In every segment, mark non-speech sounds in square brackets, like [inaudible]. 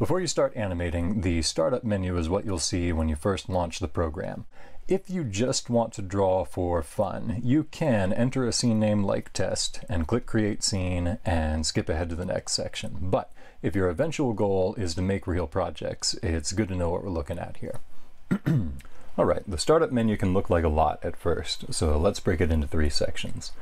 Before you start animating, the startup menu is what you'll see when you first launch the program. If you just want to draw for fun, you can enter a scene name like test and click create scene and skip ahead to the next section. But if your eventual goal is to make real projects, it's good to know what we're looking at here. [clears throat] Alright, the startup menu can look like a lot at first, so let's break it into three sections.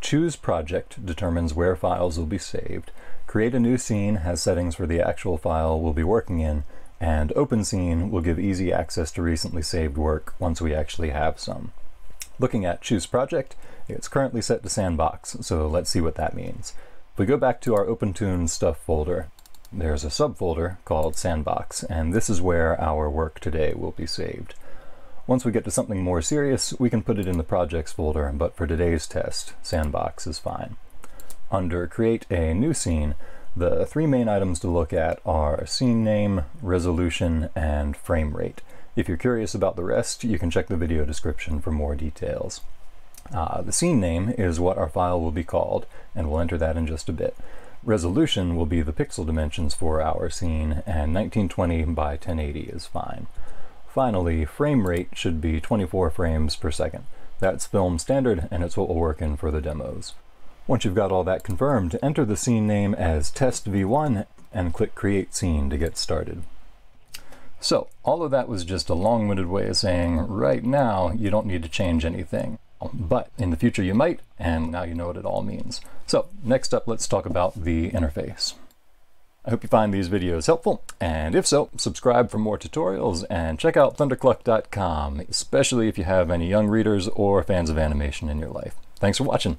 Choose Project determines where files will be saved. Create a new scene has settings for the actual file we'll be working in, and Open Scene will give easy access to recently saved work once we actually have some. Looking at Choose Project, it's currently set to Sandbox, so let's see what that means. If we go back to our OpenToonz stuff folder, there's a subfolder called Sandbox, and this is where our work today will be saved. Once we get to something more serious, we can put it in the projects folder, but for today's test, Sandbox is fine. Under Create a New Scene, the three main items to look at are scene name, resolution, and frame rate. If you're curious about the rest, you can check the video description for more details. Uh, the scene name is what our file will be called, and we'll enter that in just a bit. Resolution will be the pixel dimensions for our scene, and 1920 by 1080 is fine. Finally, frame rate should be 24 frames per second. That's film standard, and it's what we'll work in for the demos. Once you've got all that confirmed, enter the scene name as test v1 and click create scene to get started. So, all of that was just a long-winded way of saying, right now, you don't need to change anything. But in the future you might, and now you know what it all means. So, next up, let's talk about the interface. I hope you find these videos helpful, and if so, subscribe for more tutorials and check out thundercluck.com, especially if you have any young readers or fans of animation in your life. Thanks for watching.